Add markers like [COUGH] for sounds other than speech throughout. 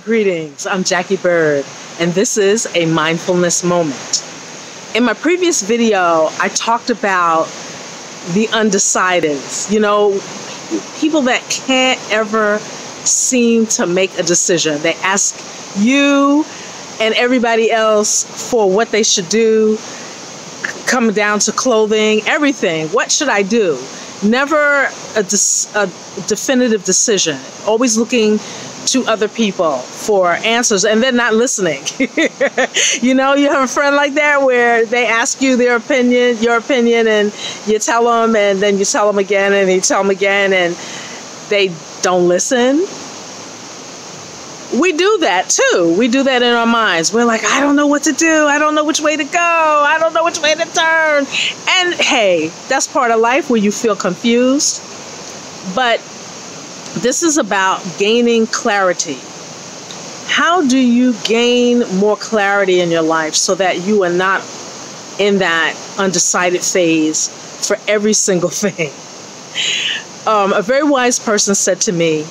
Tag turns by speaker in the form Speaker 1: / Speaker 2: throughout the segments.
Speaker 1: Greetings, I'm Jacquie Bird, and this is a mindfulness moment. In my previous video, I talked about the undecideds, you know, people that can't ever seem to make a decision. They ask you and everybody else for what they should do, coming down to clothing, everything. What should I do? Never a, a definitive decision, always looking to other people for answers and then not listening. [LAUGHS] you know, you have a friend like that where they ask you their opinion, your opinion, and you tell them, and then you tell them again, and you tell them again, and they don't listen. We do that too. We do that in our minds. We're like, I don't know what to do. I don't know which way to go. I don't know which way to turn. And hey, that's part of life where you feel confused. But this is about gaining clarity. How do you gain more clarity in your life so that you are not in that undecided phase for every single [LAUGHS] thing? Um, a very wise person said to me,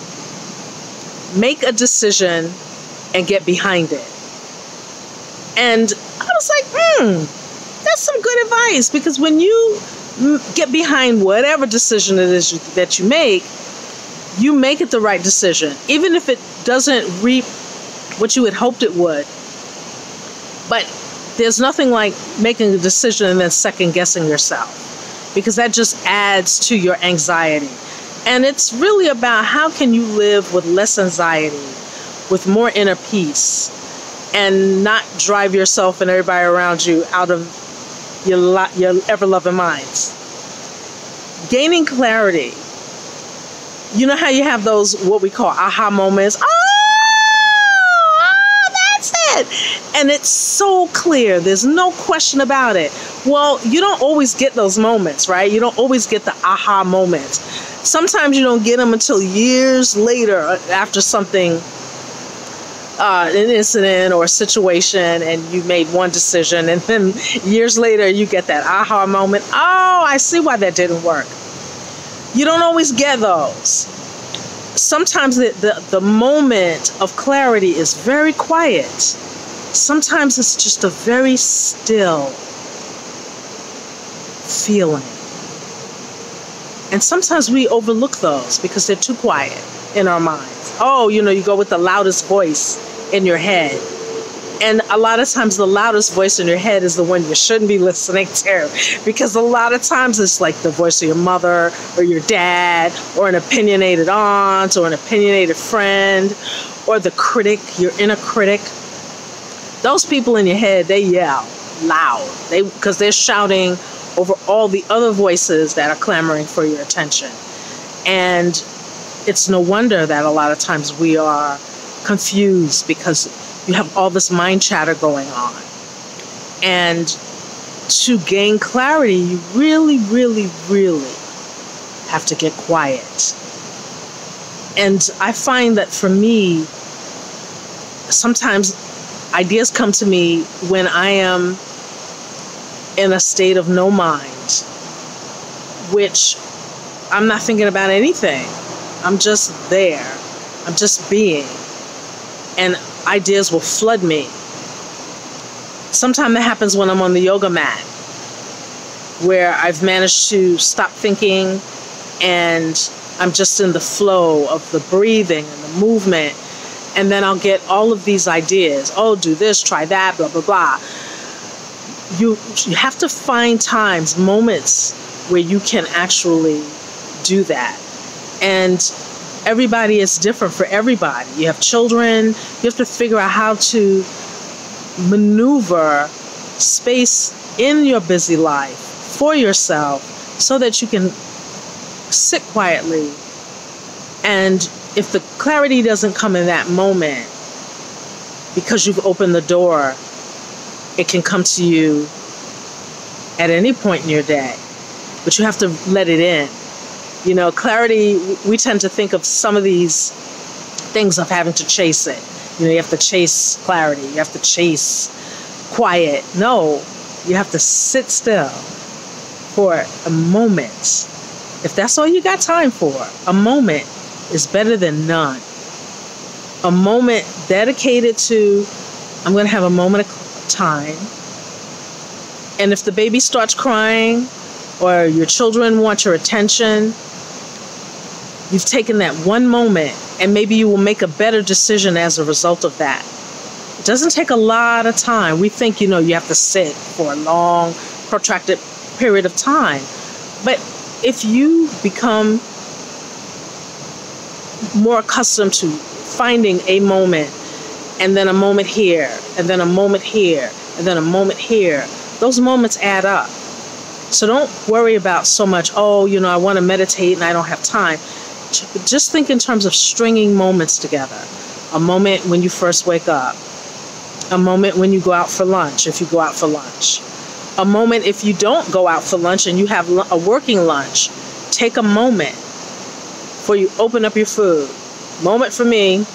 Speaker 1: make a decision and get behind it. And I was like, hmm, that's some good advice because when you get behind whatever decision it is that you make, you make it the right decision, even if it doesn't reap what you had hoped it would. But there's nothing like making a decision and then second guessing yourself because that just adds to your anxiety. And it's really about how can you live with less anxiety, with more inner peace, and not drive yourself and everybody around you out of your, your ever loving minds. Gaining clarity you know how you have those what we call aha moments? Oh, oh, that's it. And it's so clear. There's no question about it. Well, you don't always get those moments, right? You don't always get the aha moments. Sometimes you don't get them until years later uh, after something uh, an incident or a situation and you made one decision and then [LAUGHS] years later you get that aha moment oh i see why that didn't work you don't always get those. Sometimes the, the, the moment of clarity is very quiet. Sometimes it's just a very still feeling. And sometimes we overlook those because they're too quiet in our minds. Oh, you know, you go with the loudest voice in your head and a lot of times, the loudest voice in your head is the one you shouldn't be listening to because a lot of times it's like the voice of your mother or your dad or an opinionated aunt or an opinionated friend or the critic, your inner critic. Those people in your head, they yell loud they because they're shouting over all the other voices that are clamoring for your attention. And it's no wonder that a lot of times we are confused because you have all this mind chatter going on. And to gain clarity, you really, really, really have to get quiet. And I find that for me, sometimes ideas come to me when I am in a state of no mind, which I'm not thinking about anything. I'm just there. I'm just being. And ideas will flood me. Sometimes it happens when I'm on the yoga mat, where I've managed to stop thinking and I'm just in the flow of the breathing and the movement. And then I'll get all of these ideas. Oh, do this, try that, blah, blah, blah. You, you have to find times, moments where you can actually do that. And everybody is different for everybody. You have children, you have to figure out how to maneuver space in your busy life for yourself so that you can sit quietly. And if the clarity doesn't come in that moment, because you've opened the door, it can come to you at any point in your day. But you have to let it in you know, clarity, we tend to think of some of these things of having to chase it. You know, you have to chase clarity, you have to chase quiet. No, you have to sit still for a moment. If that's all you got time for, a moment is better than none. a moment dedicated to, I'm going to have a moment of time. And if the baby starts crying or your children want your attention, you've taken that one moment and maybe you will make a better decision as a result of that. It doesn't take a lot of time. We think, you know, you have to sit for a long, protracted period of time. But if you become more accustomed to finding a moment and then a moment here and then a moment here and then a moment here, those moments add up. So don't worry about so much, oh, you know, I want to meditate and I don't have time. Just think in terms of stringing moments together. A moment when you first wake up, a moment when you go out for lunch, if you go out for lunch, a moment if you don't go out for lunch and you have a working lunch. Take a moment before you open up your food. Moment for me.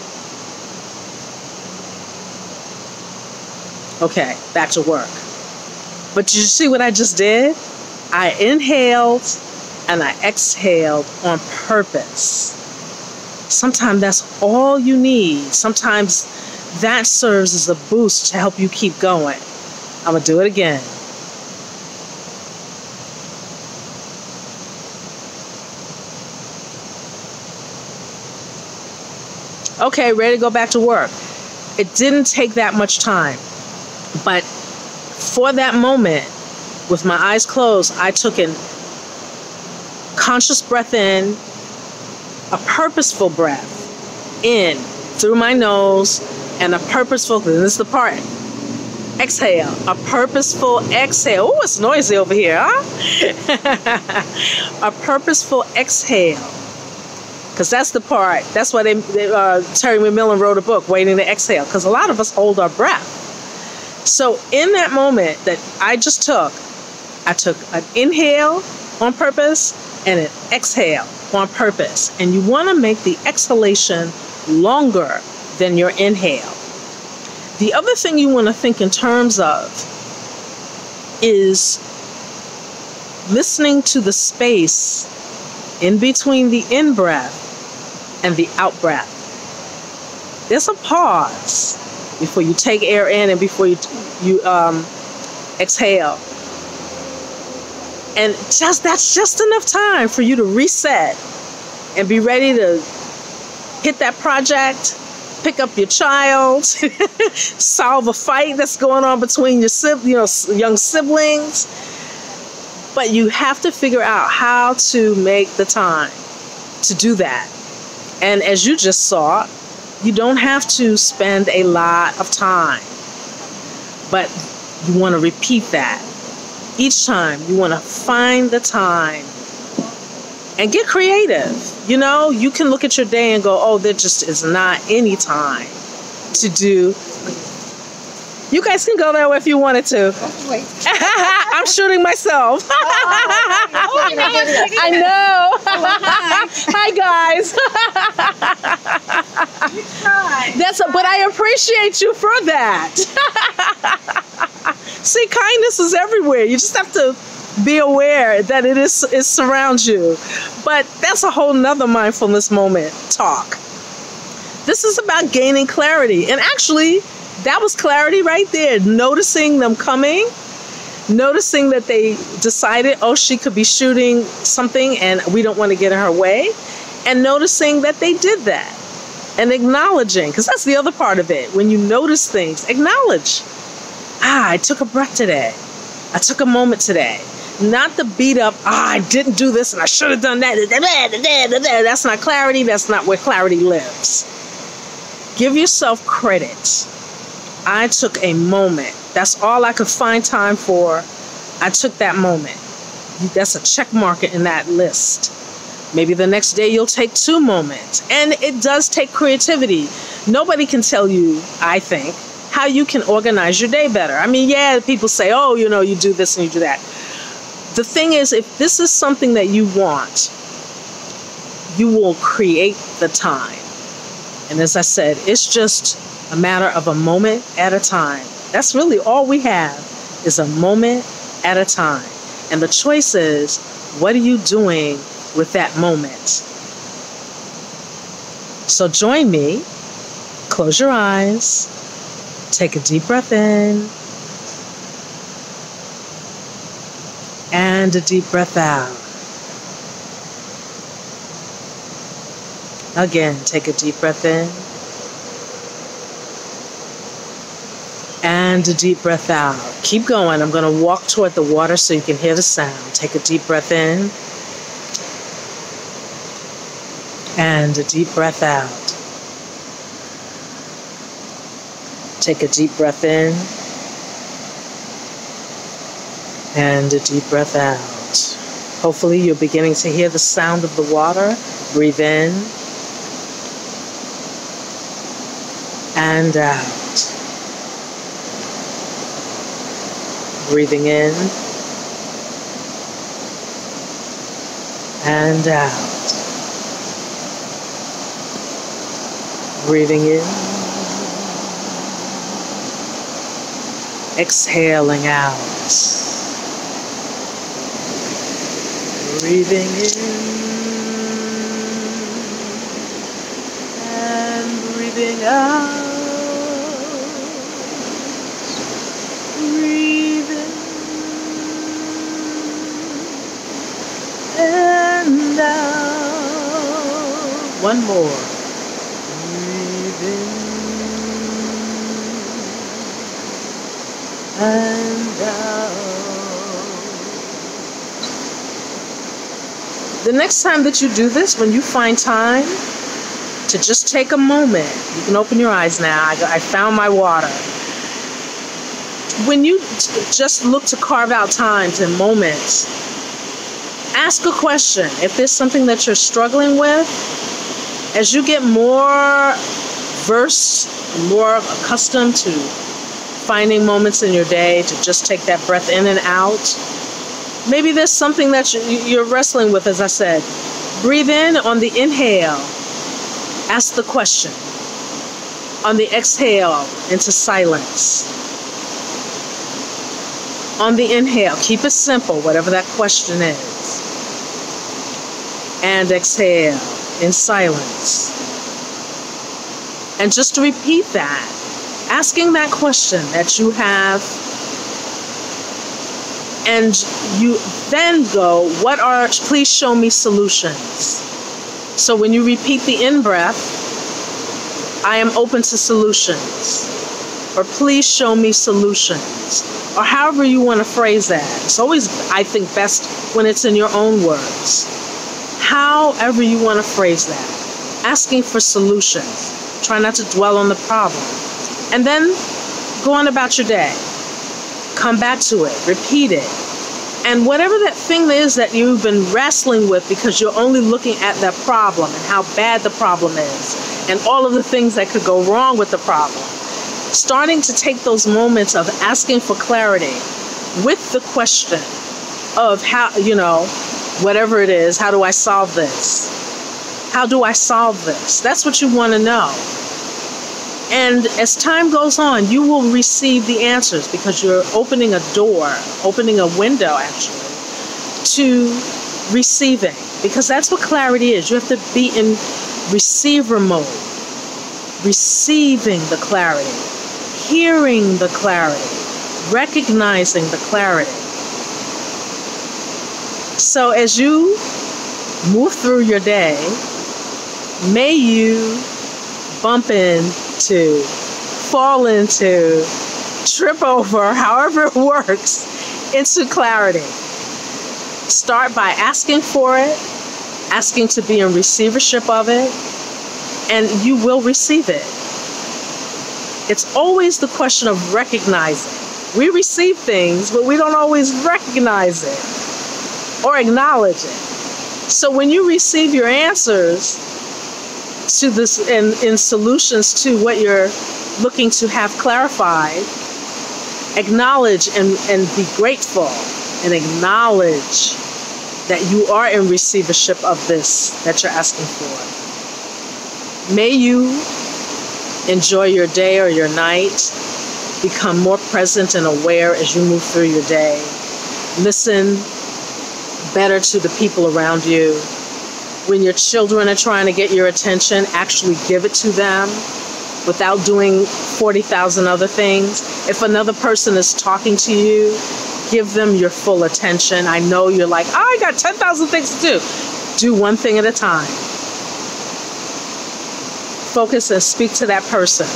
Speaker 1: Okay, back to work. But you see what I just did? I inhaled and I exhaled on purpose. Sometimes that's all you need. Sometimes that serves as a boost to help you keep going. I'm going to do it again. Okay, ready to go back to work. It didn't take that much time. But for that moment, with my eyes closed, I took in conscious breath in, a purposeful breath in through my nose, and a purposeful, this is the part, exhale, a purposeful exhale. Oh, it's noisy over here, huh? [LAUGHS] a purposeful exhale. Because that's the part, that's why they, they uh, Terry McMillan wrote a book, Waiting to Exhale, because a lot of us hold our breath. So in that moment that I just took, I took an inhale on purpose and an exhale on purpose. And you want to make the exhalation longer than your inhale. The other thing you want to think in terms of is listening to the space in between the in breath and the out breath. There's a pause before you take air in and before you you um, exhale and just that's just enough time for you to reset and be ready to hit that project pick up your child [LAUGHS] solve a fight that's going on between your you know young siblings. But you have to figure out how to make the time to do that. And as you just saw you don't have to spend a lot of time but you want to repeat that each time you want to find the time and get creative. You know, you can look at your day and go, oh, there just is not any time to do. You guys can go there if you wanted to. [LAUGHS] I'm shooting myself. Oh, I [LAUGHS] know. [LAUGHS] Hi guys. That's a, but I appreciate you for that. See, kindness is everywhere. You just have to be aware that it is it surrounds you. But that's a whole nother mindfulness moment talk. This is about gaining clarity. And actually, that was clarity right there. Noticing them coming, noticing that they decided, oh, she could be shooting something and we don't want to get in her way. And noticing that they did that. And acknowledging, because that's the other part of it. When you notice things, acknowledge ah, I took a breath today. I took a moment today. Not the beat up, ah, I didn't do this and I should have done that. That's not clarity. That's not where clarity lives. Give yourself credit. I took a moment. That's all I could find time for. I took that moment. That's a check mark in that list. Maybe the next day you'll take two moments. And it does take creativity. Nobody can tell you, I think, how you can organize your day better. I mean, yeah, people say, oh, you know, you do this and you do that. The thing is, if this is something that you want, you will create the time. And as I said, it's just a matter of a moment at a time. That's really all we have is a moment at a time. And the choice is, what are you doing with that moment? So join me close your eyes, take a deep breath in, and a deep breath out. Again, take a deep breath in. And a deep breath out. Keep going. I'm going to walk toward the water so you can hear the sound. Take a deep breath in. And a deep breath out. Take a deep breath in. And a deep breath out. Hopefully, you're beginning to hear the sound of the water. Breathe in and out. Breathing in and out. Breathing in. Exhaling out. Breathing in. and breathing out. Breathing and out. One more. Breathe in and out. The next time that you do this, when you find time to just take a moment, you can open your eyes now. I, I found my water when you just look to carve out times and moments ask a question. If there's something that you're struggling with, as you get more versed, more accustomed to finding moments in your day to just take that breath in and out, maybe there's something that you're wrestling with, as I said. Breathe in on the inhale, ask the question. On the exhale, into silence. On the inhale, keep it simple, whatever that question is and exhale in silence. And just to repeat that, asking that question that you have, and you then go, What are, please show me solutions. So when you repeat the in breath, I am open to solutions. Or please show me solutions. Or however you want to phrase that. It's always, I think, best when it's in your own words however you want to phrase that. Asking for solutions. Try not to dwell on the problem. And then go on about your day. Come back to it. Repeat it. And whatever that thing is that you've been wrestling with because you're only looking at that problem and how bad the problem is and all of the things that could go wrong with the problem, starting to take those moments of asking for clarity with the question of how, you know, whatever it is, how do I solve this? How do I solve this? That's what you want to know. And as time goes on, you will receive the answers because you're opening a door, opening a window actually, to receiving. Because that's what clarity is. You have to be in receiver mode, receiving the clarity, hearing the clarity, recognizing the clarity. So as you move through your day, may you bump into, fall into, trip over, [LAUGHS] however it works, into clarity. Start by asking for it, asking to be in receivership of it, and you will receive it. It's always the question of recognizing. We receive things, but we don't always recognize it or acknowledge it. So when you receive your answers to this and in, solutions to what you're looking to have clarified, acknowledge and, and be grateful and acknowledge that you are in receivership of this that you're asking for. May you enjoy your day or your night, become more present and aware as you move through your day. Listen better to the people around you. When your children are trying to get your attention, actually give it to them. without doing 40,000 other things. If another person is talking to you, give them your full attention. I know you're like, oh, I got 10,000 things to do. Do one thing at a time. Focus and speak to that person.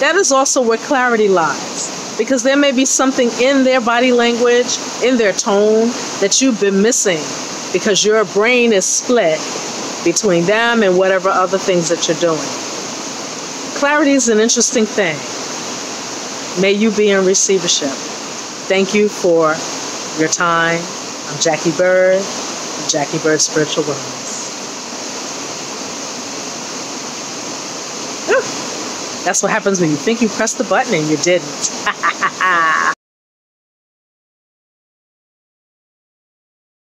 Speaker 1: That is also where clarity lies. Because there may be something in their body language, in their tone, that you've been missing because your brain is split between them and whatever other things that you're doing. Clarity is an interesting thing. May you be in receivership. Thank you for your time. I'm Jacquie Bird, Jacquie Bird Spiritual Wellness. That's what happens when you think you pressed the button and you didn't. [LAUGHS]